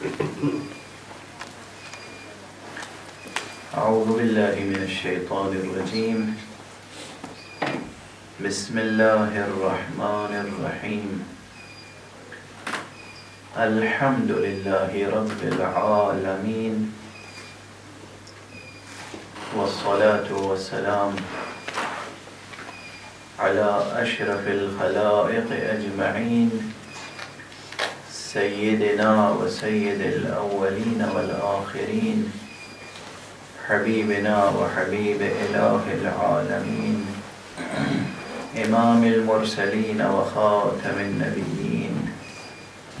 أعوذ بالله من الشيطان الرجيم. بسم الله الرحمن الرحيم. الحمد لله رب العالمين. والصلاة والسلام على أشرف الخلائق أجمعين. سيدنا وسيد الأولين والآخرين حبيبنا وحبيب إله العالمين إمام المرسلين وخاتم النبيين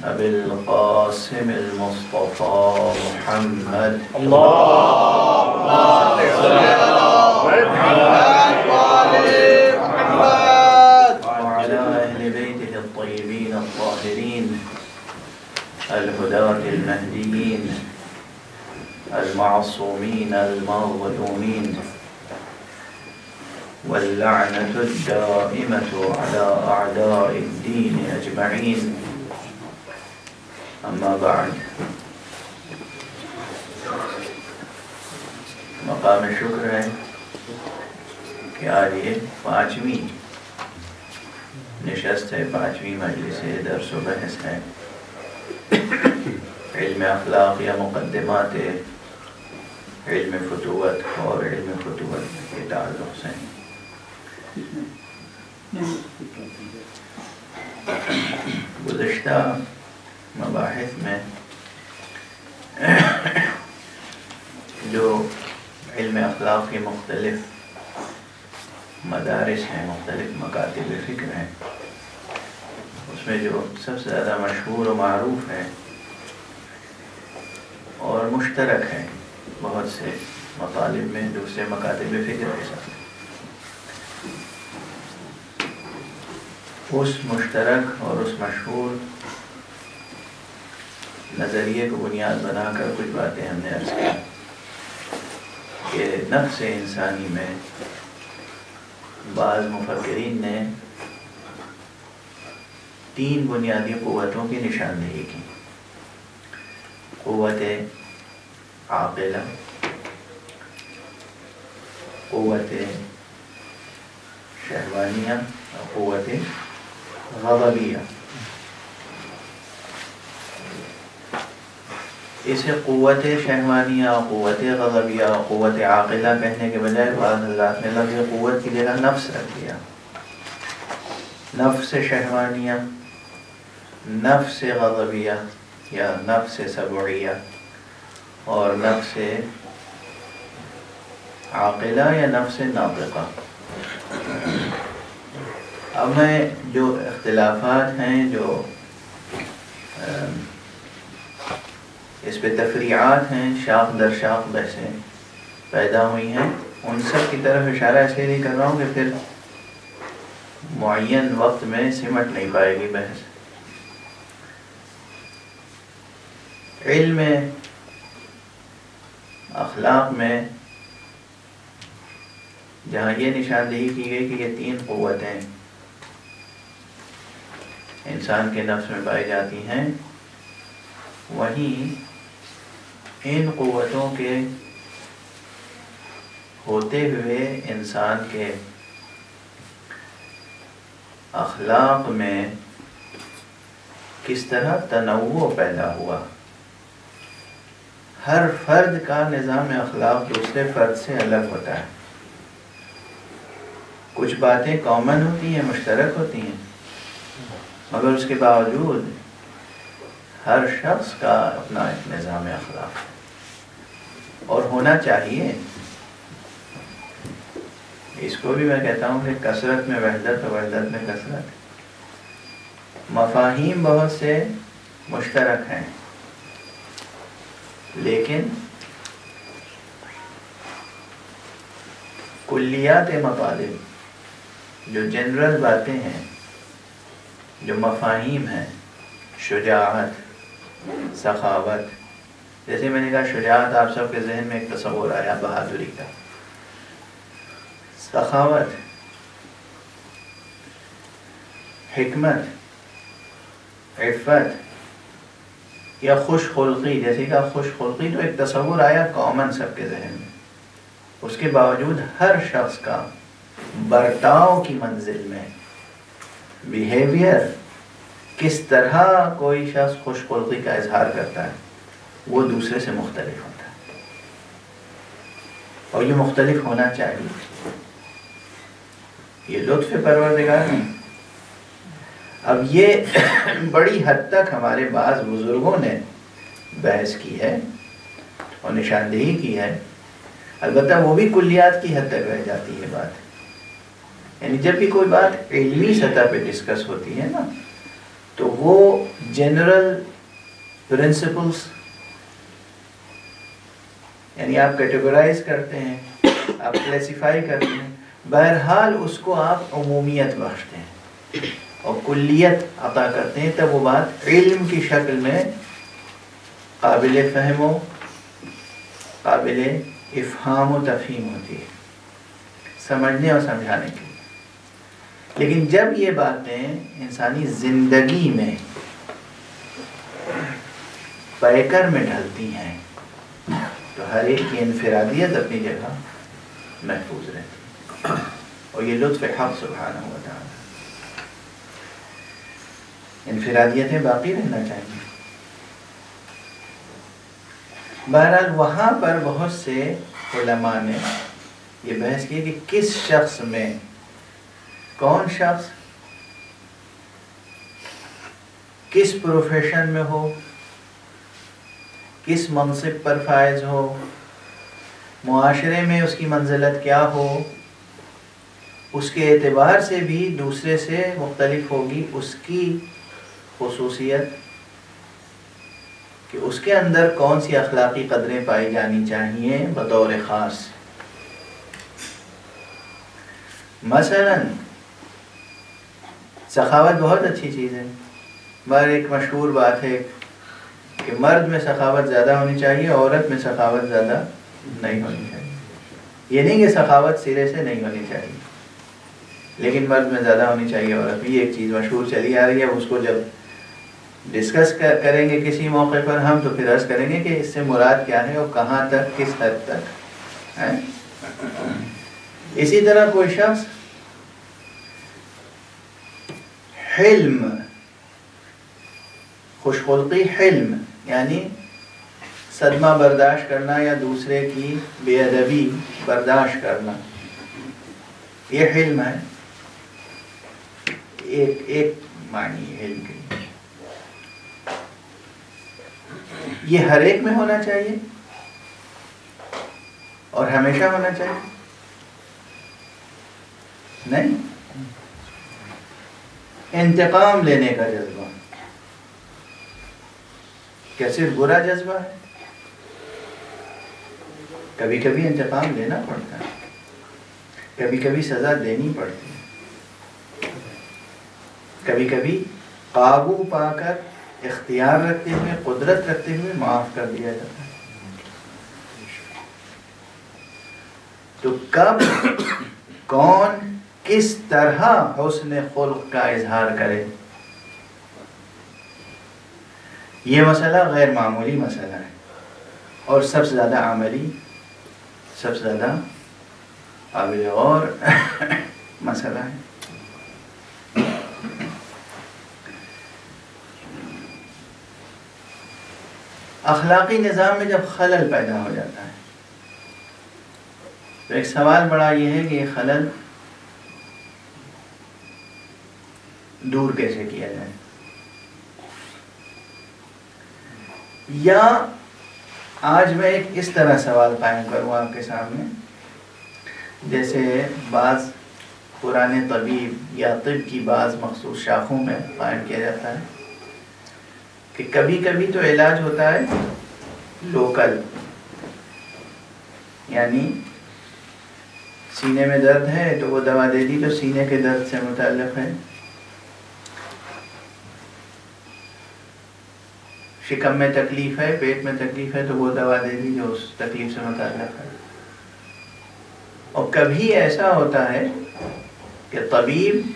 أبي القاسم المصطفى محمد. اللهم صل على محمد. الهداة المهديين المعصومين المظلومين واللعنة الدائمة على أعداء الدين أجمعين. أما بعد مقام آج یہ پانچویں نشست پانچویں مجلس درس و بحث. ہے علم اخلاق یا مقدمات علم فتوت اور علم فتوت کے تعلق سے گزشتہ مباحث میں جو علم اخلاق کے مختلف مدارس ہیں، مختلف مکاتب فکر ہیں، اس میں جو سب سے زیادہ مشہور و معروف ہے اور مشترک ہے بہت سے مطالب میں دوسرے مکاتب فکر کے ساتھ اس مشترک اور اس مشہور نظریے کو بنیاد بنا کر کچھ باتیں ہم نے عرض کی کہ نفس انسانی میں بعض مفکرین نے تین بنیادی قوتوں کی نشاندہی کی۔ قوت عاقلہ قوت شہوانیہ اور قوت غضبیہ۔ اسے قوت شہوانیہ قوت غضبیہ، قوت عاقلہ کہنے کے بجائے بعض حضرات نے لفظ قوت کی جگہ نفس رکھ دیا۔ نفس شہوانیہ نفس غضبیہ۔ یا نفس سبعیہ اور نفس عاقلہ یا نفس ناطقہ اب میں جو اختلافات ہیں، جو اس پہ تفریعات ہیں، شاخ در شاخ بحثیں پیدا ہوئی ہیں، ان سب کی طرف اشارہ اس لیے نہیں کر رہا ہوں کہ پھر معین وقت میں سمٹ نہیں پائے گی بحث۔ علم اخلاق میں، جہاں یہ نشاندہی کی گئی کہ یہ تین قوتیں انسان کے نفس میں پائی جاتی ہیں، وہیں ان قوتوں کے ہوتے ہوئے انسان کے اخلاق میں کس طرح تنوع پیدا ہوا۔ ہر فرد کا نظام اخلاق دوسرے فرد سے الگ ہوتا ہے۔ کچھ باتیں کامن ہوتی ہیں، مشترک ہوتی ہیں۔ مگر اس کے باوجود ہر شخص کا اپنا ایک نظام اخلاق ہے۔ اور ہونا چاہیے۔ اس کو بھی میں کہتا ہوں کہ کثرت میں وحدت اور وحدت میں کثرت۔ مفاہیم بہت سے مشترک ہیں۔ لیکن کلیات مطالب جو جنرل باتیں ہیں، جو مفاہیم ہیں، شجاعت، سخاوت، جیسے میں نے کہا، شجاعت آپ سب کے ذہن میں ایک تصور آیا، بہادری کا۔ سخاوت، حکمت، عفت یا خوش خلقی، جیسے کہ خوش خلقی تو ایک تصور آیا کامن سب کے ذہن میں۔ اس کے باوجود ہر شخص کا برتاؤ کی منزل میں بیہیویئر کس طرح کوئی شخص خوش خلقی کا اظہار کرتا ہے، وہ دوسرے سے مختلف ہوتا ہے۔ اور یہ مختلف ہونا چاہیے۔ یہ لطف پروردگار نہیں اب یہ بڑی حد تک ہمارے بعض بزرگوں نے بحث کی ہے اور نشاندہی کی ہے۔ البتہ وہ بھی کلیات کی حد تک رہ جاتی ہے بات۔ یعنی جب بھی کوئی بات علمی سطح پہ ڈسکس ہوتی ہے نا، تو وہ جنرل پرنسپلس یعنی آپ کیٹیگرائز کرتے ہیں، آپ کلیسیفائی کرتے ہیں۔ بہرحال اس کو آپ عمومیت بخشتے ہیں۔ اور کلیت عطا کرتے ہیں، تب وہ بات علم کی شکل میں قابل فہم و قابل افہام و تفہیم ہوتی ہے، سمجھنے اور سمجھانے کے لیے۔ لیکن جب یہ باتیں انسانی زندگی میں پیکر میں ڈھلتی ہیں، تو ہر ایک کی انفرادیت اپنی جگہ محفوظ رہتی ہے۔ اور یہ لطف حق سبحانہ ہوا تعالیٰ یعنی انفرادیتیں باقی رہنا چاہیے۔ بہرحال وہاں پر بہت سے علماء نے یہ بحث کی کہ کس شخص میں کون شخص کس پروفیشن میں ہو، کس منصب پر فائز ہو، معاشرے میں اس کی منزلت کیا ہو، اس کے اعتبار سے بھی دوسرے سے مختلف ہوگی، اس کی خصوصیت کہ اس کے اندر کون سی اخلاقی قدریں پائی جانی چاہیے بطور خاص؟ مثلا، سخاوت بہت اچھی چیز ہے۔ مگر ایک مشہور بات ہے کہ مرد میں سخاوت زیادہ ہونی چاہیے، عورت میں سخاوت زیادہ نہیں ہونی چاہیے۔ یہ نہیں کہ سخاوت سرے سے نہیں ہونی چاہیے، لیکن مرد میں زیادہ ہونی چاہیے۔ عورت بھی ایک چیز مشہور چلی آ رہی ہے، اس کو جب ڈسکس کریں گے کسی موقع پر ہم، تو پھر عرض کریں گے کہ اس سے مراد کیا ہے اور کہاں تک، کس حد تک؟ اسی طرح کوئی شخص حلم خوش خلقی حلم یعنی صدمہ برداشت کرنا یا دوسرے کی بے ادبی برداشت کرنا، یہ حلم ہے، ایک ایک معنی ہے علم کے یہ ہر ایک میں ہونا چاہیے اور ہمیشہ ہونا چاہیے۔ نہیں؟ انتقام لینے کا جذبہ۔ کیا صرف برا جذبہ ہے؟ کبھی کبھی انتقام لینا پڑتا ہے۔ کبھی کبھی سزا دینی پڑتی ہے۔ کبھی کبھی قابو پا کر اختیار رکھتے ہوئے، قدرت رکھتے ہوئے معاف کر دیا جاتا ہے۔ تو کب کون کس طرح حسن خلق کا اظہار کرے؟ یہ مسئلہ غیر معمولی مسئلہ ہے۔ اور سب سے زیادہ عملی، سب سے زیادہ قابل اور مسئلہ ہے۔ اخلاقی نظام میں جب خلل پیدا ہو جاتا ہے تو ایک سوال بڑا یہ ہے کہ یہ خلل دور کیسے کیا جائے؟ یا آج میں ایک اس طرح سوال قائم کروں آپ کے سامنے، جیسے بعض پرانے طبیب یا طب کی بعض مخصوص شاخوں میں قائم کیا جاتا ہے۔ کہ کبھی کبھی تو علاج ہوتا ہے لوکل یعنی سینے میں درد ہے تو وہ دوا دے دی تو سینے کے درد سے متعلق ہے۔ شکم میں تکلیف ہے، پیٹ میں تکلیف ہے تو وہ دوا دے دی جو اس تکلیف سے متعلق ہے۔ اور کبھی ایسا ہوتا ہے کہ طبیب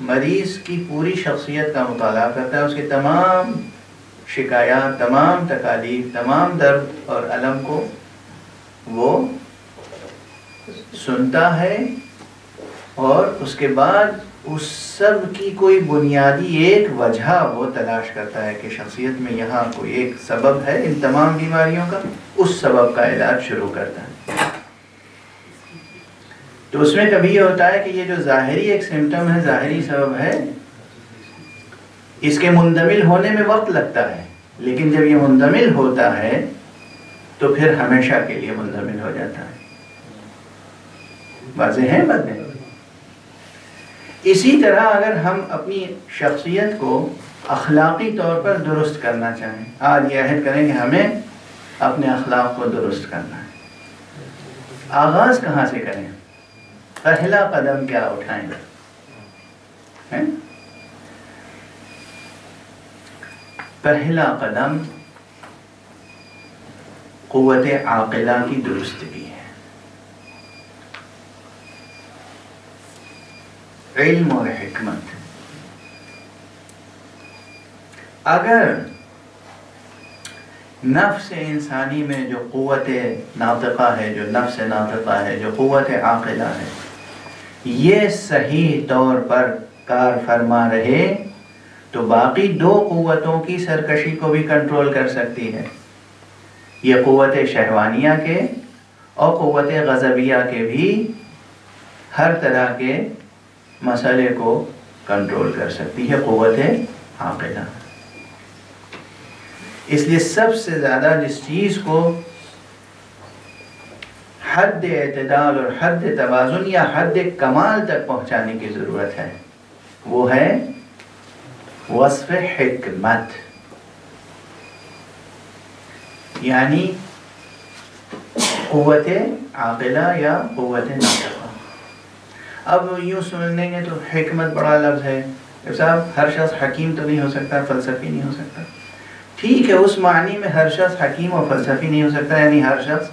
مریض کی پوری شخصیت کا مطالعہ کرتا ہے، اس کے تمام شکایات تمام تکالیف تمام درد اور علم کو وہ سنتا ہے اور اس کے بعد اس سب کی کوئی بنیادی ایک وجہ وہ تلاش کرتا ہے کہ شخصیت میں یہاں کوئی ایک سبب ہے، ان تمام بیماریوں کا، اس سبب کا علاج شروع کرتا ہے۔ تو اس میں کبھی یہ ہوتا ہے کہ یہ جو ظاہری ایک سمٹم ہے، ظاہری سبب ہے اس کے مندمل ہونے میں وقت لگتا ہے، لیکن جب یہ مندمل ہوتا ہے، تو پھر ہمیشہ کے لیے مندمل ہو جاتا ہے۔ واضح ہے باتیں اسی طرح اگر ہم اپنی شخصیت کو اخلاقی طور پر درست کرنا چاہیں، آج یہ عہد کریں کہ ہمیں اپنے اخلاق کو درست کرنا ہے۔ آغاز کہاں سے کریں؟ پہلا قدم کیا اٹھائیں ہیں؟ پہلا قدم قوت عاقلہ کی درستگی ہے۔ علم اور حکمت۔ اگر نفس انسانی میں جو قوت ناطقہ ہے، جو نفس ناطقہ ہے، جو قوت عاقلہ ہے، یہ صحیح طور پر کار فرما رہے تو باقی دو قوتوں کی سرکشی کو بھی کنٹرول کر سکتی ہے۔ یہ قوت شہوانیہ کے اور قوت غضبیہ کے بھی ہر طرح کے مسئلے کو کنٹرول کر سکتی ہے، قوت عاقلہ۔ اس لیے سب سے زیادہ جس چیز کو حد اعتدال اور حد توازن یا حد کمال تک پہنچانے کی ضرورت ہے، وہ ہے وصف حکمت یعنی قوت عاقلہ یا قوت ناطقہ اب یوں سن لیں گے تو حکمت بڑا لفظ ہے. صاحب، ہر شخص حکیم تو نہیں ہو سکتا، فلسفی نہیں ہو سکتا. ٹھیک ہے، اس معنی میں ہر شخص حکیم اور فلسفی نہیں ہو سکتا یعنی ہر شخص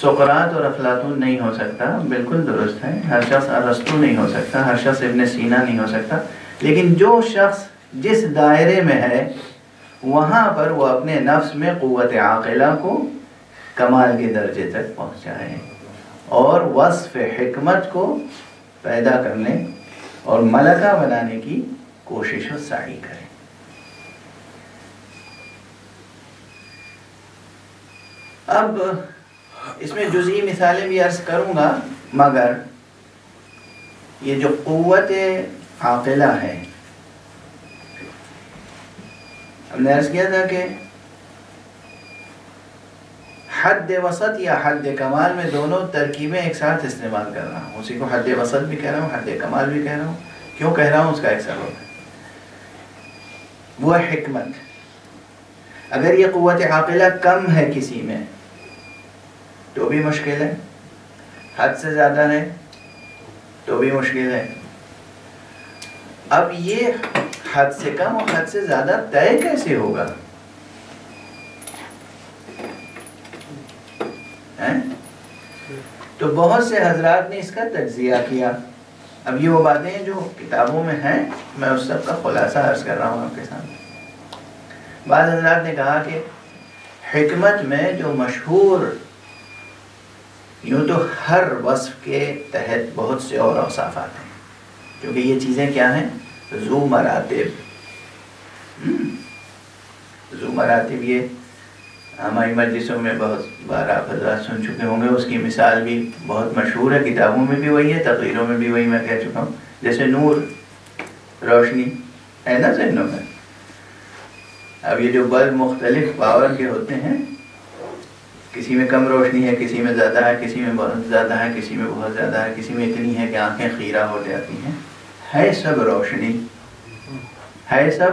سقرات اور افلاطون نہیں ہو سکتا. بالکل درست ہے، ہر شخص ارسطو نہیں ہو سکتا، ہر شخص ابن سینا نہیں ہو سکتا. لیکن جو شخص جس دائرے میں ہے، وہاں پر وہ اپنے نفس میں قوت عاقلہ کو کمال کے درجے تک پہنچائے اور وصف حکمت کو پیدا کرنے اور ملکہ بنانے کی کوشش و سعی کرے۔ اب اس میں جزئی مثالیں بھی عرض کروں گا، مگر یہ جو قوت عاقلہ ہے ہم نے عرض کیا تھا کہ حد وسط یا حد کمال میں دونوں ترکیبیں ایک ساتھ استعمال کر رہا ہوں۔ اسی کو حد وسط بھی کہہ رہا ہوں، حد کمال بھی کہہ رہا ہوں۔ کیوں کہہ رہا ہوں؟ اس کا ایک سبب ہے۔ وہ حکمت۔ اگر یہ قوت عاقلہ کم ہے کسی میں، تو بھی مشکل ہے۔ حد سے زیادہ ہے، تو بھی مشکل ہے۔ اب یہ حد سے کم اور حد سے زیادہ طے کیسے ہوگا؟ تو بہت سے حضرات نے اس کا تجزیہ کیا۔ اب یہ وہ باتیں جو کتابوں میں ہیں، میں اس سب کا خلاصہ عرض کر رہا ہوں آپ کے سامنے۔ بعض حضرات نے کہا کہ حکمت میں جو مشہور یوں تو ہر وصف کے تحت بہت سے اور اوصاف آتے ہیں۔ کیونکہ یہ چیزیں کیا ہیں؟ زو مراتب زو مراتب یہ ہماری مجلسوں میں بہت بار آپ حضرات سن چکے ہوں گے۔ اس کی مثال بھی بہت مشہور ہے، کتابوں میں بھی وہی ہے، تقریروں میں بھی وہی میں کہہ چکا ہوں۔ جیسے نور، روشنی، ہے نا ذہنوں میں؟ اب یہ جو بلب مختلف پاور کے ہوتے ہیں، کسی میں کم روشنی ہے، کسی میں زیادہ ہے، کسی میں بہت زیادہ ہے، کسی میں بہت زیادہ ہے، کسی میں اتنی ہے کہ آنکھیں خیرہ ہو جاتی ہیں۔ ہے سب روشنی، ہے سب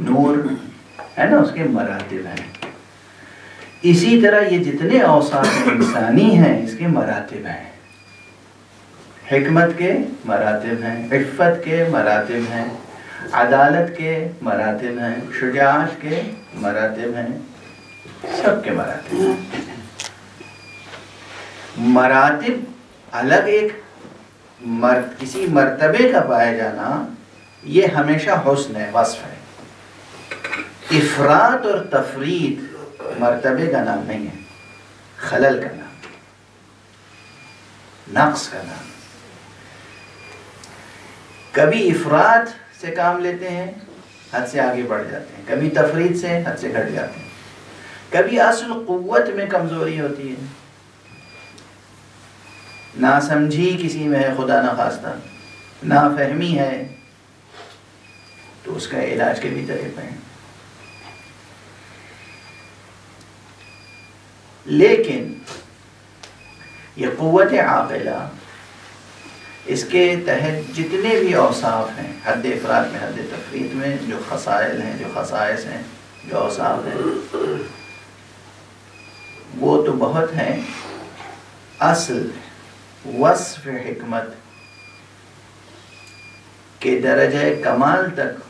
نور، ہے نا اس کے مراتب ہیں۔ اسی طرح یہ جتنے اوساف انسانی ہیں، اس کے مراتب ہیں۔ حکمت کے مراتب ہیں، عفت کے مراتب ہیں، عدالت کے مراتب ہیں، شجاعت کے مراتب ہیں، سب کے مراتب ہیں۔ مراتب الگ ایک مر، کسی مرتبے کا پایا جانا یہ ہمیشہ حسن ہے، وصف ہے۔ افراد اور تفرید مرتبے کا نام نہیں ہے، خلل کا نام، نقص کا نام۔ کبھی افراد سے کام لیتے ہیں، حد سے آگے بڑھ جاتے ہیں۔ کبھی تفرید سے، حد سے گھٹ جاتے ہیں۔ کبھی اصل قوت میں کمزوری ہوتی ہے۔ نہ سمجھی کسی میں ہے خدا نہ خواستہ نہ فہمی ہے، تو اس کا علاج کے بھی طریقے ہیں۔ لیکن یہ قوت عاقلہ، اس کے تحت جتنے بھی اوصاف ہیں، حد افراد میں، حد تفرید میں، جو خسائل ہیں، جو خصائص ہیں، جو اوصاف ہیں، وہ تو بہت ہیں۔ اصل وصف حکمت کے درجہ کمال تک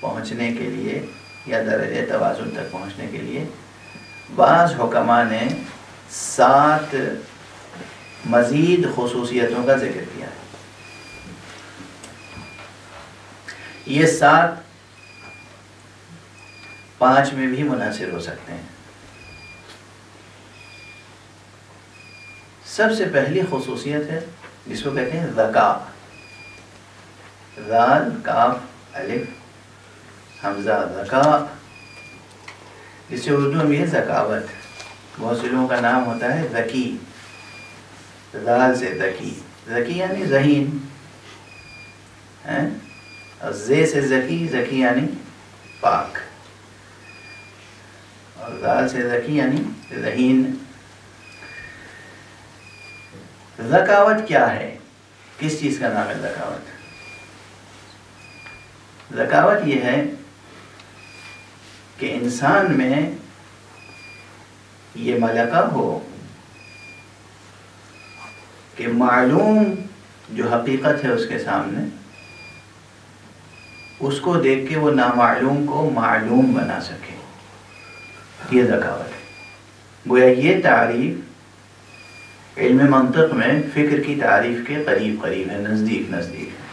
پہنچنے کے لیے یا درجہ توازن تک پہنچنے کے لیے بعض حکمہ نے سات مزید خصوصیتوں کا ذکر کیا ہے۔ یہ سات پانچ میں بھی منحصر ہو سکتے ہیں۔ سب سے پہلی خصوصیت ہے، جس کو کہتے ہیں ذکا زال کاف، الف، حمزہ ذکا جسے اردو میں یہ ذکاوت بہت سے لوگوں کا نام ہوتا ہے ذکی۔ زال سے ذکی۔ ذکی یعنی ذہین۔ ہاں؟ اور زے سے ذکی ذکی یعنی پاک۔ اور زال سے ذکی یعنی ذہین۔ ذکاوت کیا ہے؟ کس چیز کا نام ہے ذکاوت؟ ذکاوت یہ ہے کہ انسان میں یہ ملکہ ہو کہ معلوم جو حقیقت ہے اس کے سامنے، اس کو دیکھ کے وہ نامعلوم کو معلوم بنا سکے۔ یہ ذکاوت ہے۔ گویا یہ تعریف علم منطق میں فکر کی تعریف کے قریب قریب ہے، نزدیک نزدیک ہے۔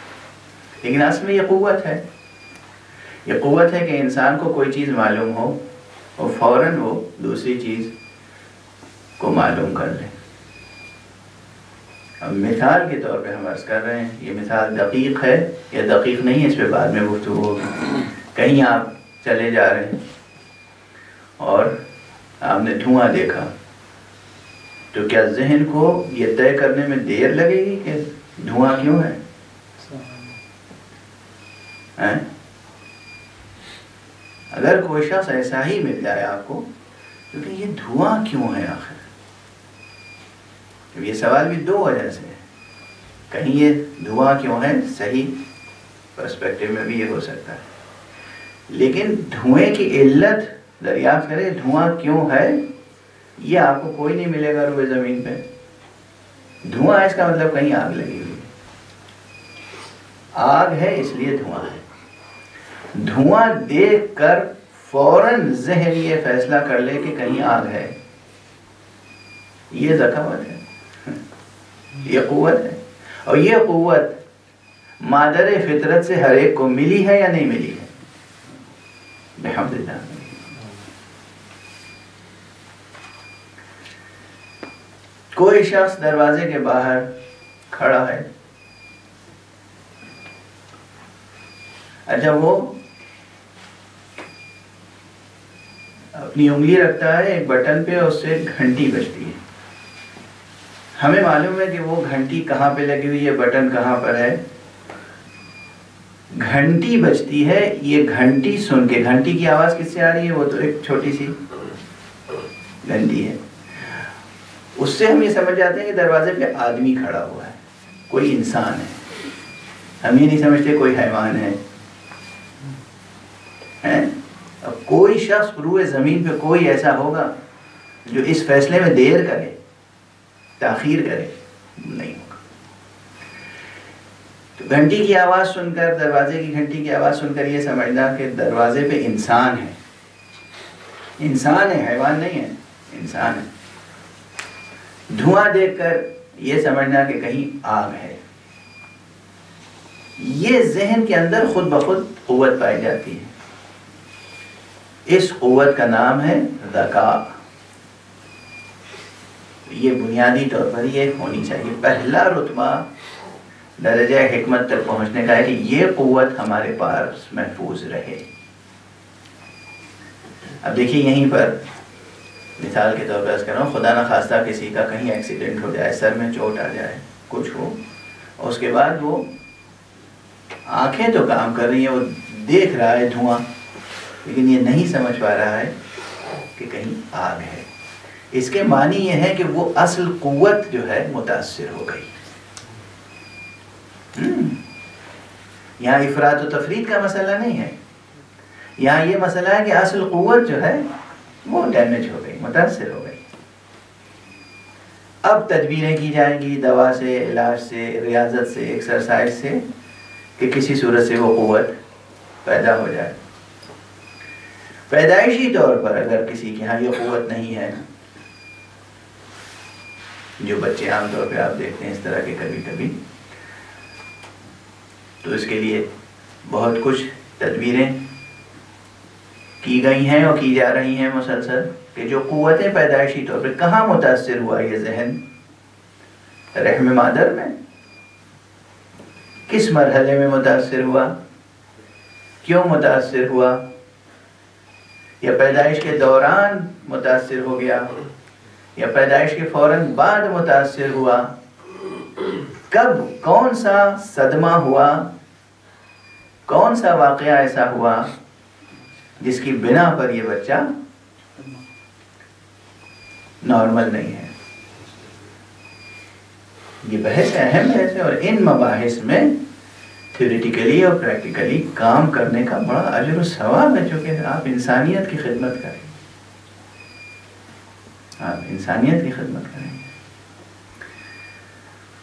لیکن اصل میں یہ قوت ہے۔ یہ قوت ہے کہ انسان کو کوئی چیز معلوم ہو اور فوراً وہ دوسری چیز کو معلوم کر لے۔ اب مثال کے طور پہ ہم عرض کر رہے ہیں، یہ مثال دقیق ہے یا دقیق نہیں ہے، اس پہ بعد میں گفتگو ہوگی۔ کہیں آپ چلے جا رہے ہیں اور آپ نے دھواں دیکھا۔ تو کیا ذہن کو یہ طے کرنے میں دیر لگے گی کہ دھواں کیوں ہے؟ اگر کوئی شخص ایسا ہی مل جائے آپ کو کیونکہ یہ دھواں کیوں ہے آخر؟ یہ سوال بھی دو وجہ سے ہے۔ کہیں یہ دھواں کیوں ہے؟ صحیح پرسپیکٹو میں بھی یہ ہو سکتا ہے۔ لیکن دھوئیں کی علت دریافت کرے دھواں کیوں ہے؟ یہ آپ کو کوئی نہیں ملے گا روئے زمین پہ۔ دھواں اس کا مطلب کہیں آگ لگی ہوئی۔ آگ ہے اس لیے دھواں ہے۔ دھواں دیکھ کر فوراً ذہن یہ فیصلہ کر لے کہ کہیں آگ ہے۔ یہ ذکاوت ہے۔ یہ قوت ہے۔ اور یہ قوت مادر فطرت سے ہر ایک کو ملی ہے یا نہیں ملی ہے؟ بحمد اللہ کوئی شخص دروازے کے باہر کھڑا ہے۔ اچھا وہ اپنی انگلی رکھتا ہے، ایک بٹن پہ اس سے گھنٹی بجتی ہے۔ ہمیں معلوم ہے کہ وہ گھنٹی کہاں پہ لگی ہوئی ہے، بٹن کہاں پر ہے۔ گھنٹی بجتی ہے، یہ گھنٹی سن کے۔ گھنٹی کی آواز کس سے آ رہی ہے؟ وہ تو ایک چھوٹی سی گھنٹی ہے۔ اس سے ہم یہ سمجھ جاتے ہیں کہ دروازے پہ آدمی کھڑا ہوا ہے۔ کوئی انسان ہے۔ ہم یہ نہیں سمجھتے کوئی حیوان ہے۔ اب کوئی شخص روئے زمین پہ کوئی ایسا ہوگا جو اس فیصلے میں دیر کرے، تاخیر کرے، نہیں ہوگا۔ تو گھنٹی کی آواز سن کر، دروازے کی گھنٹی کی آواز سن کر یہ سمجھنا کہ دروازے پہ انسان ہے۔ انسان ہے، حیوان نہیں ہے، انسان ہے۔ دھواں دیکھ کر یہ سمجھنا کہ کہیں آگ ہے۔ یہ ذہن کے اندر خود بخود قوت پائی جاتی ہے۔ اس قوت کا نام ہے ذکا۔ یہ بنیادی طور پر یہ ہونی چاہیے۔ پہلا رتبہ درجہ حکمت تک پہنچنے کا ہے کہ یہ قوت ہمارے پاس محفوظ رہے۔ اب دیکھیے یہیں پر مثال کے طور پر کر رہا ہوں، خدا نہ خواستہ کسی کا کہیں ایکسیڈنٹ ہو جائے، سر میں چوٹ آ جائے، کچھ ہو۔ اور اس کے بعد وہ آنکھیں تو کام کر رہی ہیں، وہ دیکھ رہا ہے دھواں، لیکن یہ نہیں سمجھ پا رہا ہے کہ کہیں آگ ہے۔ اس کے معنی یہ ہے کہ وہ اصل قوت جو ہے، متاثر ہو گئی۔ یہاں افراد و تفرید کا مسئلہ نہیں ہے۔ یہاں یہ مسئلہ ہے کہ اصل قوت جو ہے وہ ڈیمیج ہو گئی، متاثر ہو گئی۔ اب تدبیریں کی جائیں گی دوا سے، علاج سے، ریاضت سے ایکسرسائز سے کہ کسی صورت سے وہ قوت پیدا ہو جائے۔ پیدائشی طور پر اگر کسی کے ہاں یہ قوت نہیں ہے، جو بچے عام طور پہ آپ دیکھتے ہیں اس طرح کے کبھی کبھی، تو اس کے لیے بہت کچھ تدبیریں کی گئی ہیں اور کی جا رہی ہیں مسلسل کہ جو قوتیں پیدائشی طور پہ کہاں متاثر ہوا یہ ذہن؟ رحم مادر میں۔ کس مرحلے میں متاثر ہوا؟ کیوں متاثر ہوا؟ یا پیدائش کے دوران متاثر ہو گیا؟ یا پیدائش کے فوراً بعد متاثر ہوا؟ کب؟ کون سا صدمہ ہوا؟ کون سا واقعہ ایسا ہوا؟ جس کی بنا پر یہ بچہ نارمل نہیں ہے۔ یہ بحث اہم ہے اور ان مباحث میں تھیوریٹیکلی اور پریکٹیکلی کام کرنے کا بڑا عجر و ثواب ہے چونکہ آپ انسانیت کی خدمت کریں۔ آپ انسانیت کی خدمت کریں۔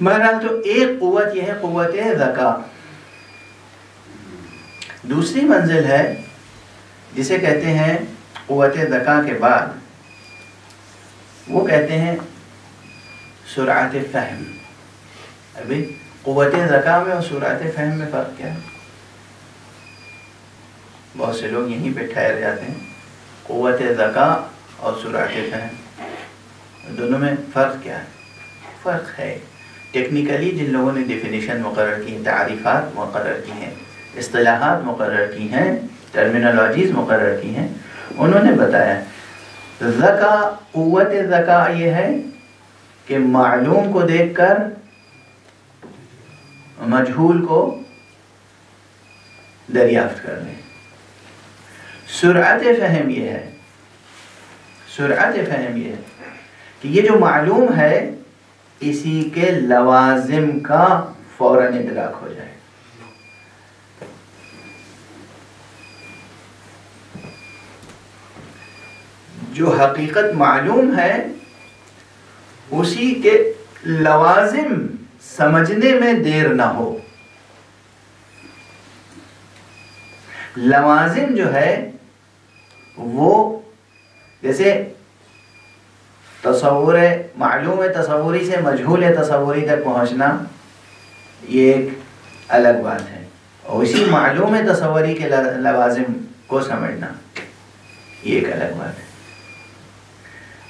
بہرحال تو ایک قوت یہ ہے، قوت زکا دوسری منزل ہے جسے کہتے ہیں قوت زکا کے بعد، وہ کہتے ہیں سرعت فہم۔ ابھی قوت زکا میں اور سرعت فہم میں فرق کیا ہے؟ بہت سے لوگ یہیں پہ ٹھہر جاتے ہیں، قوت زکا اور سرعت فہم۔ دونوں میں فرق کیا ہے؟ فرق ہے۔ ٹیکنیکلی جن لوگوں نے ڈیفینیشن مقرر کی ہیں، تعریفات مقرر کی ہیں، اصطلاحات مقرر کی ہیں ٹرمینالوجیز مقرر کی ہیں، انہوں نے بتایا زکا قوت زکا یہ ہے کہ معلوم کو دیکھ کر، مجہول کو دریافت کر لیں۔ سرعت فہم یہ ہے، سرعت فہم یہ ہے کہ یہ جو معلوم ہے، اسی کے لوازم کا فوراً ادراک ہو جائے۔ جو حقیقت معلوم ہے، اسی کے لوازم سمجھنے میں دیر نہ ہو۔ لوازم جو ہے، وہ جیسے تصور معلوم ہے، تصوری سے مجھول ہے، تصوری تک پہنچنا، یہ ایک الگ بات ہے۔ اور اسی معلوم ہے، تصوری کے لوازم کو سمجھنا، یہ ایک الگ بات ہے۔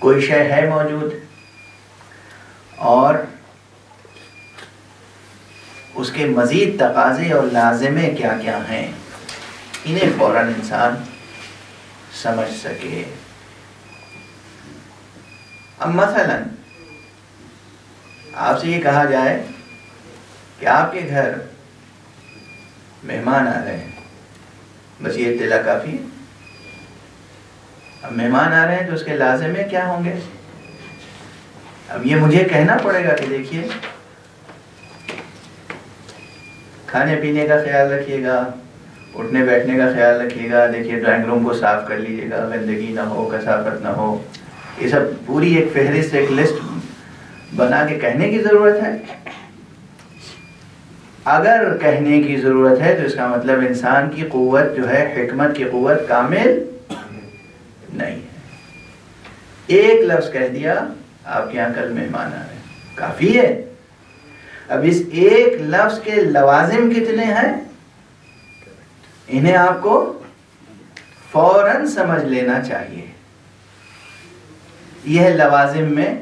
کوئی شے ہے موجود؟ اور اس کے مزید تقاضے اور لازمے کیا کیا ہیں؟ انہیں فوراً انسان سمجھ سکے۔ اب مثلا آپ سے یہ کہا جائے کہ آپ کے گھر مہمان آ رہے ہیں۔ بس یہ اطلاع کافی ہے۔ اب مہمان آ رہے ہیں تو اس کے لازمے کیا ہوں گے؟ اب یہ مجھے کہنا پڑے گا کہ دیکھیے، کھانے پینے کا خیال رکھیے گا، اٹھنے بیٹھنے کا خیال رکھیے گا، دیکھیے ڈرائنگ روم کو صاف کر لیجیے گا، گندگی نہ ہو، کثافت نہ ہو۔ یہ سب پوری ایک فہرست، ایک لسٹ بنا کے کہنے کی ضرورت ہے۔ اگر کہنے کی ضرورت ہے تو اس کا مطلب انسان کی قوت جو ہے، حکمت کی قوت کامل ایک لفظ کہہ دیا، آپ کے یہاں کل مہمان آ رہے ہیں کافی ہے۔ اب اس ایک لفظ کے لوازم کتنے ہیں؟ انہیں آپ کو فوراً سمجھ لینا چاہیے۔ یہ لوازم میں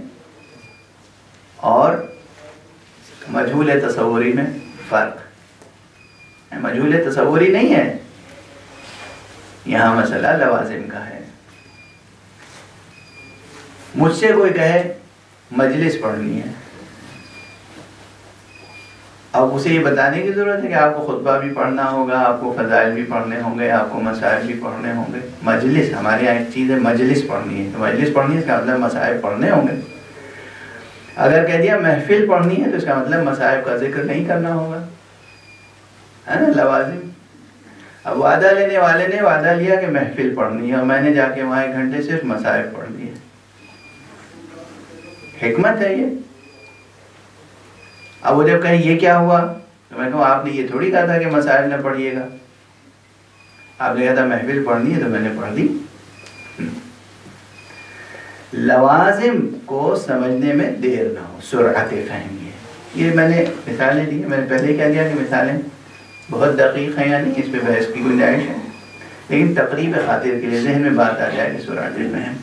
اور مجھول تصوری میں فرق۔ مجھول تصوری نہیں ہے۔ یہاں مسئلہ لوازم کا ہے۔ مجھ سے کوئی کہے، مجلس پڑھنی ہے۔ اب اسے یہ بتانے کی ضرورت ہے کہ آپ کو خطبہ بھی پڑھنا ہوگا، آپ کو فضائل بھی پڑھنے ہوں گے، آپ کو مسائل بھی پڑھنے ہوں گے۔ مجلس، ہمارے یہاں ایک چیز ہے، مجلس پڑھنی ہے۔ تو مجلس پڑھنی ہے، اس کا مطلب مسائل پڑھنے ہوں گے۔ اگر کہہ دیا محفل پڑھنی ہے، تو اس کا مطلب مسائب کا ذکر نہیں کرنا ہوگا۔ ہے نا، لوازم۔ اب وعدہ لینے والے نے وعدہ لیا کہ محفل پڑھنی ہے، اور میں نے جا کے وہاں ایک گھنٹے صرف مسائب پڑھ حکمت ہے یہ۔ اب وہ جب کہیں یہ کیا ہوا، تو میں کہوں آپ نے یہ تھوڑی کہا تھا کہ مسائل نہ پڑھیے گا۔ آپ نے کہا تھا محفل پڑھنی ہے تو میں نے پڑھ دی لوازم کو سمجھنے میں دیر نہ ہو سرعت فہمی ہے یہ میں نے مثالیں دی میں نے پہلے کہہ دیا کہ مثالیں بہت دقیق ہیں یعنی یا نہیں اس پہ بحث کی گنجائش ہے۔ لیکن تقریب خاطر کے لیے ذہن میں بات آ جائے کہ سرعت فہم۔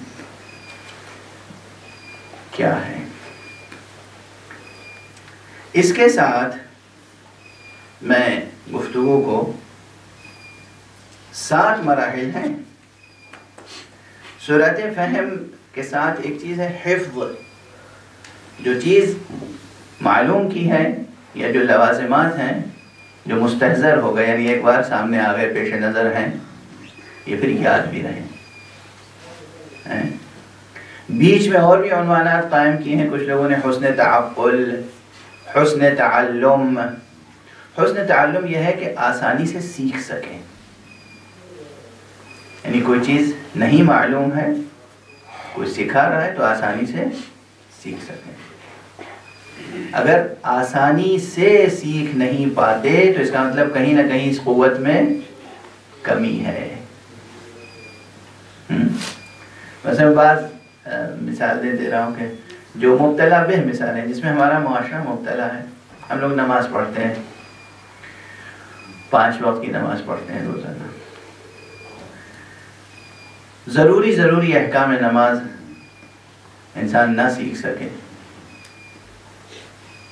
کیا ہے؟ اس کے ساتھ میں گفتگو کو سات مراحل ہیں۔ صورت فہم کے ساتھ ایک چیز ہے، حفظ۔ جو چیز معلوم کی ہے یا جو لوازمات ہیں، جو مستحضر ہو گئے یعنی ایک بار سامنے آ گئے، پیش نظر ہیں، یہ پھر یاد بھی رہیں۔ بیچ میں اور بھی عنوانات قائم کیے ہیں، کچھ لوگوں نے حسن تعقل، حسن تعلم۔ حسن تعلم یہ ہے کہ آسانی سے سیکھ سکیں۔ یعنی کوئی چیز نہیں معلوم ہے، کوئی سکھا رہا ہے تو آسانی سے سیکھ سکیں۔ اگر آسانی سے سیکھ نہیں پاتے تو اس کا مطلب کہیں نہ کہیں اس قوت میں کمی ہے۔ مثلا بعض مثال دے دے رہا ہوں کہ جو مبتلا بہ مثال ہے، جس میں ہمارا معاشرہ مبتلا ہے، ہم لوگ نماز پڑھتے ہیں۔ پانچ وقت کی نماز پڑھتے ہیں روزانہ۔ ضروری ضروری احکام نماز انسان نہ سیکھ سکے۔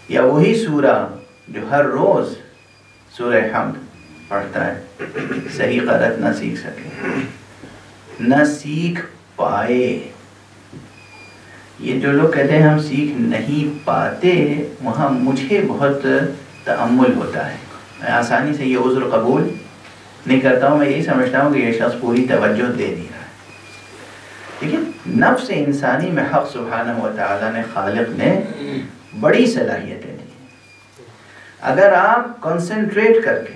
یا وہی سورہ جو ہر روز سورہ حمد پڑھتا ہے، صحیح غلط نہ سیکھ سکے۔ نہ سیکھ پائے۔ یہ جو لوگ کہتے ہیں ہم سیکھ نہیں پاتے، وہاں مجھے بہت تعمل ہوتا ہے۔ میں آسانی سے یہ عذر قبول نہیں کرتا ہوں، میں یہی سمجھتا ہوں کہ یہ شخص پوری توجہ دے نہیں رہا ہے۔ لیکن نفس انسانی میں حق سبحانہ و تعالیٰ نے، خالق نے بڑی صلاحیتیں دی۔ اگر آپ کنسنٹریٹ کر کے،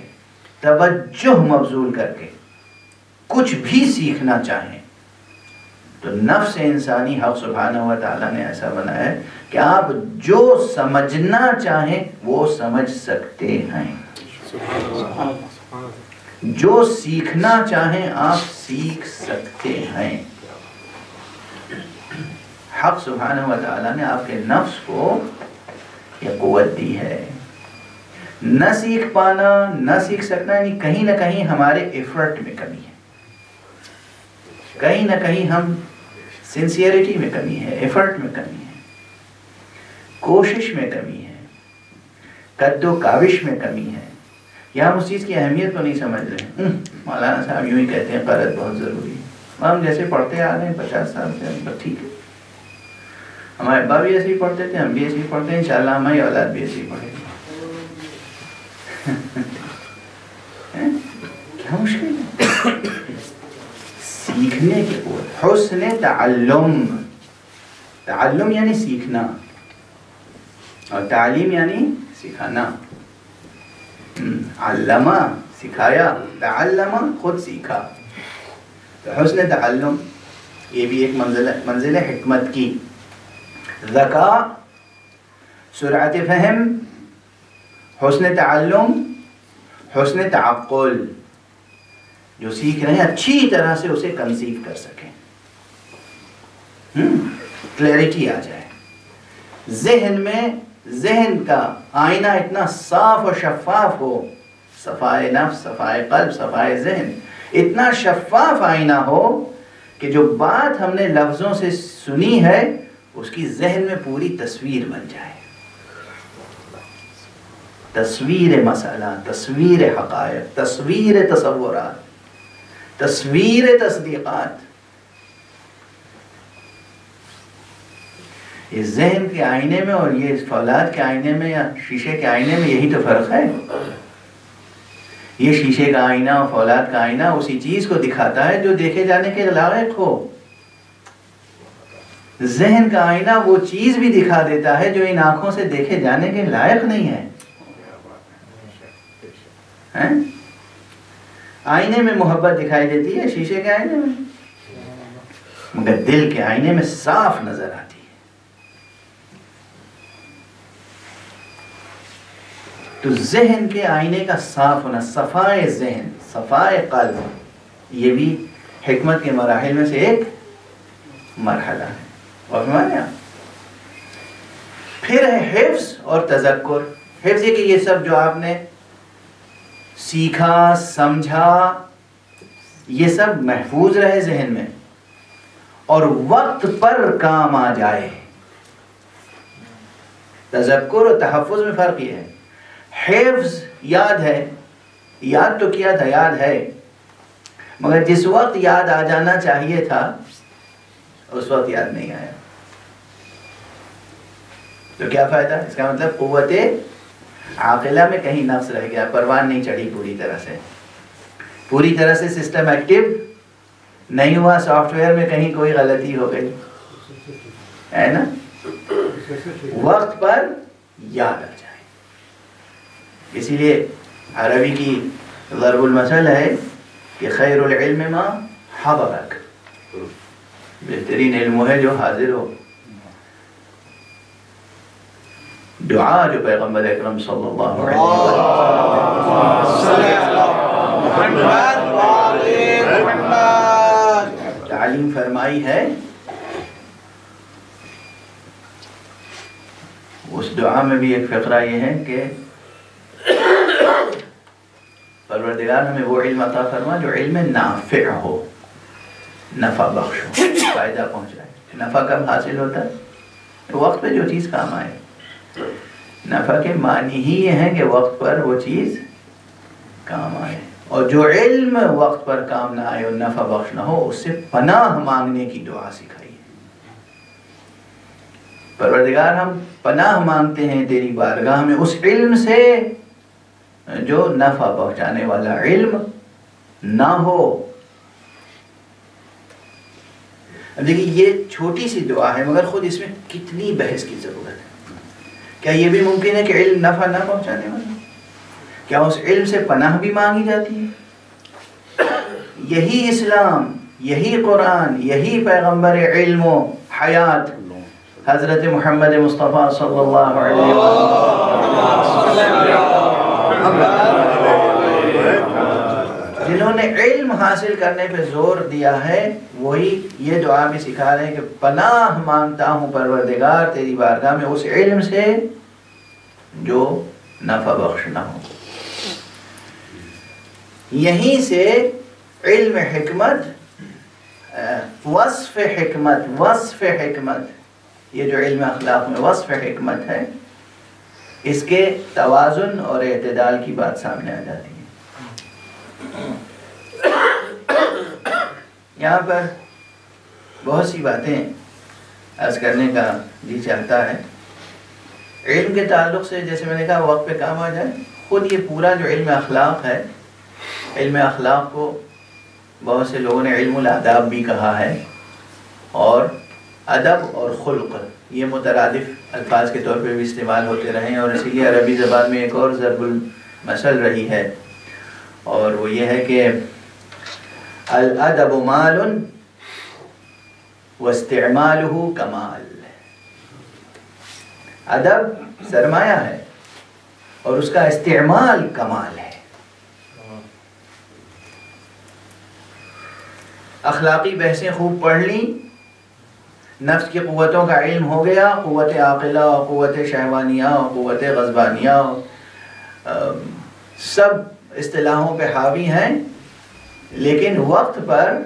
توجہ مبزول کر کے، کچھ بھی سیکھنا چاہیں تو نفس انسانی حق سبحانہ و تعالیٰ نے ایسا بنایا ہے کہ آپ جو سمجھنا چاہیں وہ سمجھ سکتے ہیں۔ جو سیکھنا چاہیں آپ سیکھ سکتے ہیں۔ حق سبحانہ و تعالیٰ نے آپ کے نفس کو یہ قوت دی ہے۔ نہ سیکھ پانا، نہ سیکھ سکنا یعنی کہیں نہ کہیں ہمارے ایفرٹ میں کمی ہے۔ کہیں نہ کہیں ہم سنسیئرٹی میں کمی ہے ایفرٹ میں کمی ہے، کوشش میں کمی ہے، قد و کاوش میں کمی ہے۔ یا ہم اس چیز کی اہمیت کو نہیں سمجھ رہے مولانا صاحب یوں ہی کہتے ہیں قرض بہت ضروری ہے۔ ہم جیسے پڑھتے آ رہے ہیں، پچاس سال سے ٹھیک ہے۔ ہمارے ابا بھی ایسے ہی پڑھتے تھے، ہم بھی ایسے ہی پڑھتے ہیں۔ انشاءاللہ ہماری اولاد بھی ایسے ہی پڑھے گی۔ کیا مشکل ہے؟ سیکھنے کے حسن تعلم. تعلم یعنی سیکھنا. اور تعلیم یعنی سکھانا. علامہ سکھایا تعلمہ خود سیکھا. تو حسن تعلم، یہ بھی ایک منزل منزل حکمت کی. ذکا، سرعت فہم، حسن تعلم، حسن تعقل. جو سیکھ رہے ہیں، اچھی طرح سے اسے کنسیو کر سکیں. کلیئرٹی آ جائے۔ ذہن میں، ذہن کا آئینہ اتنا صاف و شفاف ہو، صفائے نفس، صفائے قلب، صفائے ذہن، اتنا شفاف آئینہ ہو کہ جو بات ہم نے لفظوں سے سنی ہے، اس کی ذہن میں پوری تصویر بن جائے۔ تصویر مسئلہ، تصویر حقائق، تصویر تصورات، تصویر تصدیقات۔ یہ ذہن کے آئینے میں اور یہ اس فولاد کے آئینے میں یا شیشے کے آئینے میں یہی تو فرق ہے۔ یہ شیشے کا آئینہ اور فولاد کا آئینہ اسی چیز کو دکھاتا ہے جو دیکھے جانے کے لائق ہو۔ ذہن کا آئینہ وہ چیز بھی دکھا دیتا ہے جو ان آنکھوں سے دیکھے جانے کے لائق نہیں ہے۔ آئینے میں محبت دکھائی دیتی ہے، شیشے کے آئینے میں۔ مگر دل کے آئینے میں صاف نظر آتی تو ذہن کے آئینے کا صاف ہونا، صفائے ذہن، صفائے قلب، یہ بھی حکمت کے مراحل میں سے ایک مرحلہ ہے۔ اور پھر ہے حفظ اور تذکر۔ حفظ یہ کہ یہ سب جو آپ نے سیکھا، سمجھا، یہ سب محفوظ رہے ذہن میں۔ اور وقت پر کام آ جائے۔ تذکر اور تحفظ میں فرق یہ ہے۔ حفظ یاد ہے، یاد تو کیا تھا، یاد ہے۔ مگر جس وقت یاد آ جانا چاہیے تھا، اس وقت یاد نہیں آیا۔ تو کیا فائدہ؟ اس کا مطلب قوت عاقلہ میں کہیں نقص رہ گیا، پروان نہیں چڑھی پوری طرح سے۔ پوری طرح سے سسٹم ایکٹیو نہیں ہوا سافٹ ویئر میں کہیں کوئی غلطی ہو گئی۔ ہے نا؟ وقت پر یاد آ جائے اسی لیے عربی کی ضرب المثل ہے کہ خیر العلم ما حضرک بہترین علم ہے جو حاضر ہو دعا جو پیغمبر اکرم صلی اللہ علیہ وسلم تعلیم فرمائی ہے اس دعا پروردگار ہمیں وہ علم عطا فرما جو علم نافع ہو، نفع بخش ہو، فائدہ پہنچ جائے نفع کب حاصل ہوتا ہے؟ وقت پہ جو چیز کام آئے۔ نفع کے معنی ہی یہ ہے کہ وقت پر وہ چیز کام آئے۔ اور جو علم وقت پر کام نہ آئے اور نفع بخش نہ ہو، اس سے پناہ مانگنے کی دعا سکھائی۔ پروردگار، ہم پناہ مانگتے ہیں تیری بارگاہ میں، اس علم سے جو نفع پہنچانے والا علم نہ ہو۔ اب دیکھیے، یہ چھوٹی سی دعا ہے، مگر خود اس میں کتنی بحث کی ضرورت ہے۔ کیا یہ بھی ممکن ہے کہ علم نفع نہ پہنچانے والا؟ کیا اس علم سے پناہ بھی مانگی جاتی ہے؟ یہی اسلام، یہی قرآن، یہی پیغمبر علم و حیات۔ حضرت محمد مصطفیٰ صلی اللہ علیہ جنہوں نے علم حاصل کرنے پہ زور دیا ہے، وہی یہ دعا بھی سکھا رہے ہیں کہ پناہ مانگتا ہوں، پروردگار، تیری بارگاہ میں اس علم سے جو نفع بخش نہ ہو۔ یہیں سے علم حکمت، وصف حکمت وصف حکمت، یہ جو علم اخلاق میں وصف حکمت ہے اس کے توازن اور اعتدال کی بات سامنے آ جاتی ہے۔ یہاں پر بہت سی باتیں عرض کرنے کا جی چاہتا ہے۔ علم کے تعلق سے جیسے میں نے کہا، وقت پہ کام آ جائے۔ خود یہ پورا جو علم اخلاق ہے، علم اخلاق کو بہت سے لوگوں نے علم الاداب بھی کہا ہے۔ اور ادب اور خلق، یہ مترادف الفاظ کے طور پہ بھی استعمال ہوتے رہے ہیں اور اسی لیے عربی زبان میں ایک اور ضرب المثل رہی ہے اور وہ یہ ہے کہ الادب مال واستعماله کمال. ادب سرمایہ ہے اور اس کا استعمال کمال ہے. اخلاقی بحثیں خوب پڑھ لیں نفس کی قوتوں کا علم ہو گیا، قوت عاقلہ، قوت شہوانیہ، قوت غزبانیہ سب اصطلاحوں پہ حاوی ہیں، لیکن وقت پر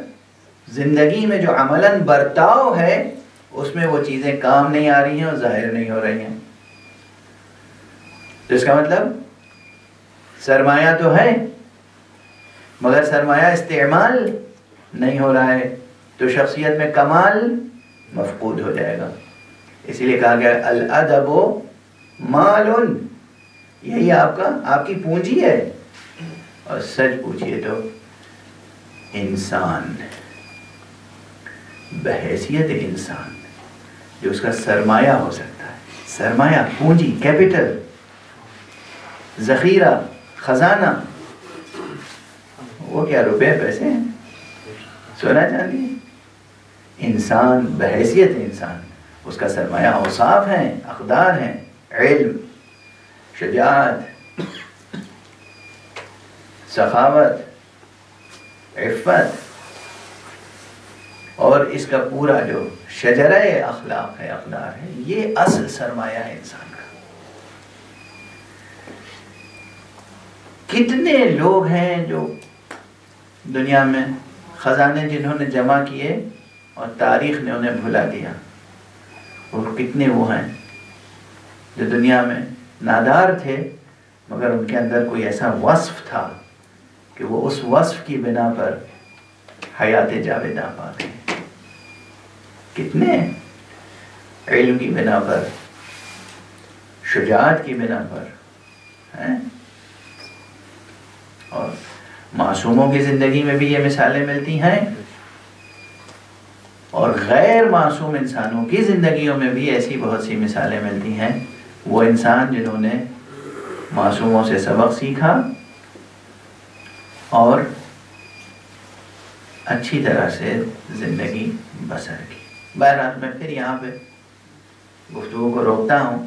زندگی میں جو عملاً برتاؤ ہے، اس میں وہ چیزیں کام نہیں آ رہی ہیں اور ظاہر نہیں ہو رہی ہیں۔ تو اس کا مطلب سرمایہ تو ہے، مگر سرمایہ استعمال نہیں ہو رہا ہے۔ تو شخصیت میں کمال مفقود ہو جائے گا۔ اسی لیے کہا گیا الادب و مال یہی آپ کا، آپ کی پونجی ہے۔ اور سچ پوچھئے تو انسان، بحیثیت انسان، جو اس کا سرمایہ ہو سکتا ہے۔ سرمایہ، پونجی، کیپٹل، ذخیرہ، خزانہ۔ وہ کیا روپے پیسے ہیں؟ سونا چاندی؟ انسان، بحیثیت انسان، اس کا سرمایہ اوصاف ہیں، اقدار ہیں، علم، شجاعت، سخاوت، عفت، اور اس کا پورا جو شجرہ اخلاق ہے، اقدار ہے، یہ اصل سرمایہ ہے انسان کا۔ کتنے لوگ ہیں جو دنیا میں خزانے جنہوں نے جمع کیے اور تاریخ نے انہیں بھلا دیا۔ اور کتنے وہ ہیں جو دنیا میں نادار تھے، مگر ان کے اندر کوئی ایسا وصف تھا کہ وہ اس وصف کی بنا پر حیات جاویدہ پا گئے کتنے علم کی بنا پر، شجاعت کی بنا پر، ہیں؟ اور معصوموں کی زندگی میں بھی یہ مثالیں ملتی ہیں۔ غیر معصوم انسانوں کی زندگیوں میں بھی ایسی بہت سی مثالیں ملتی ہیں۔ وہ انسان جنہوں نے معصوموں سے سبق سیکھا اور اچھی طرح سے زندگی بسر کی۔ بہرحال میں پھر یہاں پہ گفتگو کو روکتا ہوں۔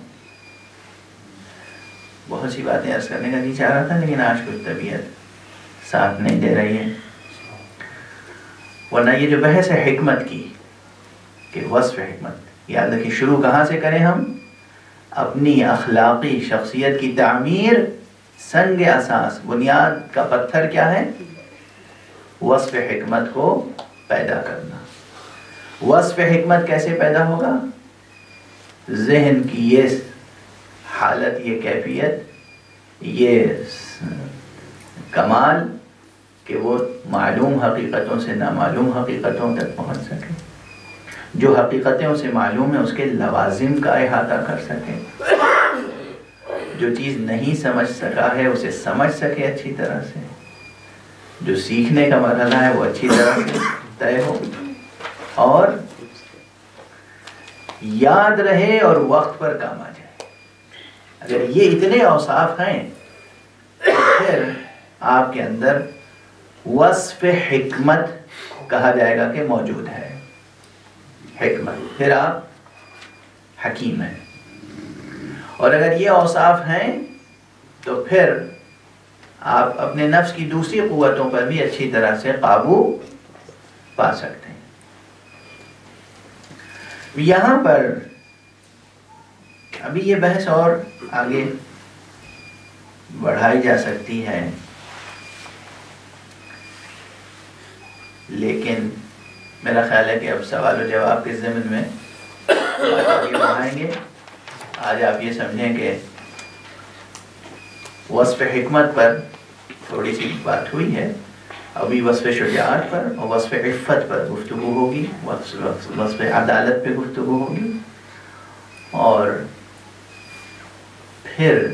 بہت سی باتیں عرض کرنے کا نہیں چاہ رہا تھا، لیکن آج کچھ طبیعت ساتھ نہیں دے رہی ہے ورنہ یہ جو بحث ہے حکمت کی کہ وصف حکمت۔ یاد رکھیں، شروع کہاں سے کریں ہم؟ اپنی اخلاقی شخصیت کی تعمیر سنگ اساس، بنیاد کا پتھر کیا ہے؟ وصف حکمت کو پیدا کرنا۔ وصف حکمت کیسے پیدا ہوگا؟ ذہن کی یہ حالت، یہ کیفیت، یہ کمال کہ وہ معلوم حقیقتوں سے نامعلوم حقیقتوں تک پہنچ سکے۔ جو حقیقتیں اسے معلوم ہے اس کے لوازم کا احاطہ کر سکے جو چیز نہیں سمجھ سکا ہے، اسے سمجھ سکے اچھی طرح سے۔ جو سیکھنے کا مرحلہ ہے، وہ اچھی طرح سے طے ہو۔ اور یاد رہے اور وقت پر کام آ جائے۔ اگر یہ اتنے اوصاف ہیں، تو پھر آپ کے اندر وصف حکمت کہا جائے گا کہ موجود ہے۔ حکمت، پھر آپ حکیم ہیں۔ اور اگر یہ اوصاف ہیں، تو پھر آپ اپنے نفس کی دوسری قوتوں پر بھی اچھی طرح سے قابو پا سکتے ہیں۔ یہاں پر ابھی یہ بحث اور آگے بڑھائی جا سکتی ہے۔ لیکن میرا خیال ہے کہ اب سوال و جواب کے ضمن میں بڑھائیں گے۔ آج آپ یہ سمجھیں کہ وصف حکمت پر تھوڑی سی بات ہوئی ہے۔ ابھی وصف شجاعت پر اور وصف عفت پر گفتگو ہوگی۔ وصف عدالت پہ گفتگو ہوگی۔ اور پھر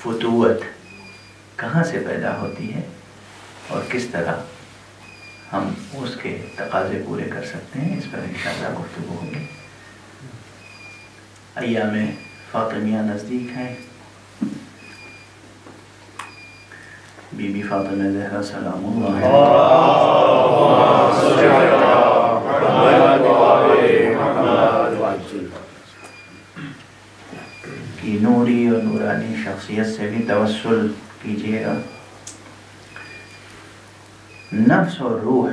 فتوت کہاں سے پیدا ہوتی ہے اور کس طرح؟ ہم اس کے تقاضے پورے کر سکتے ہیں، اس پر انشاءاللہ گفتگو ہوگی۔ ایام فاطمیہ نزدیک ہیں۔ بی بی فاطمہ زہرہ سلام اللہ کی نوری اور نورانی شخصیت سے بھی توسل کیجیے۔ گا نفس اور روح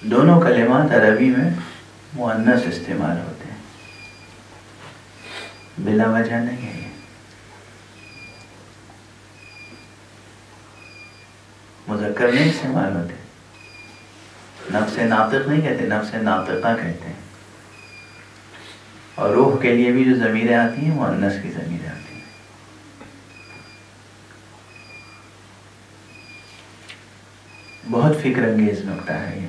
دونوں کلمات عربی میں معنس استعمال ہوتے ہیں۔ بلا وجہ نہیں ہے مذکر نہیں استعمال ہوتے۔ نفس ناطق نہیں کہتے، نفس ناطقہ کہتے ہیں۔ اور روح کے لیے بھی جو ضمیریں آتی ہیں وہ انس کی ضمیریں آتی ہیں بہت فکر انگیز نقطہ ہے یہ۔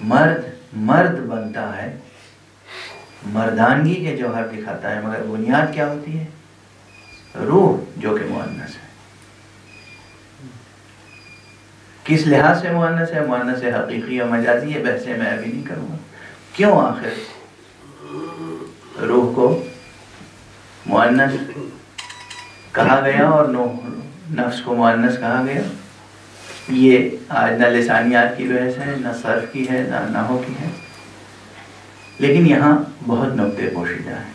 مرد مرد بنتا ہے۔ مردانگی کے جوہر دکھاتا ہے، مگر بنیاد کیا ہوتی ہے؟ روح، جو کہ معنس ہے۔ کس لحاظ سے معنس ہے؟ معنس حقیقی اور مجازی؟ ہے بحث میں ابھی نہیں کروں گا۔ کیوں آخر؟ روح کو معنس کہا گیا اور نفس کو معنس کہا گیا۔ یہ آج نہ لسانیات کی بحث ہے، نہ صرف کی ہے، نہ نحو کی ہے۔ لیکن یہاں بہت نقطے پوشیدہ ہے۔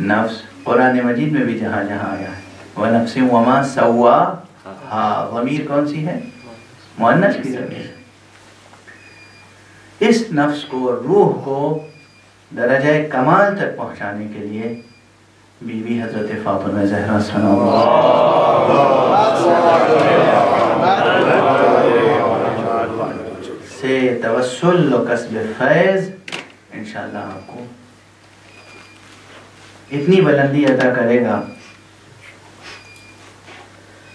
نفس قرآن مجید میں بھی جہاں جہاں آیا ہے۔ وہ نفس وما سوا ہاں ضمیر کون سی ہے؟ معنس کی ضمیر۔ اس نفس کو روح کو درجہ کمال تک پہنچانے کے لیے بی بی حضرت فاطمہ زہرا صلی سے توسل و قصب فیض انشاءاللہ آپ کو اتنی بلندی ادا کرے گا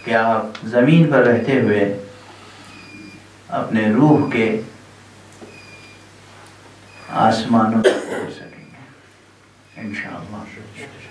کہ آپ زمین پر رہتے ہوئے اپنے روح کے آسمانوں تک پہنچ سکیں گے۔ انشاءاللہ۔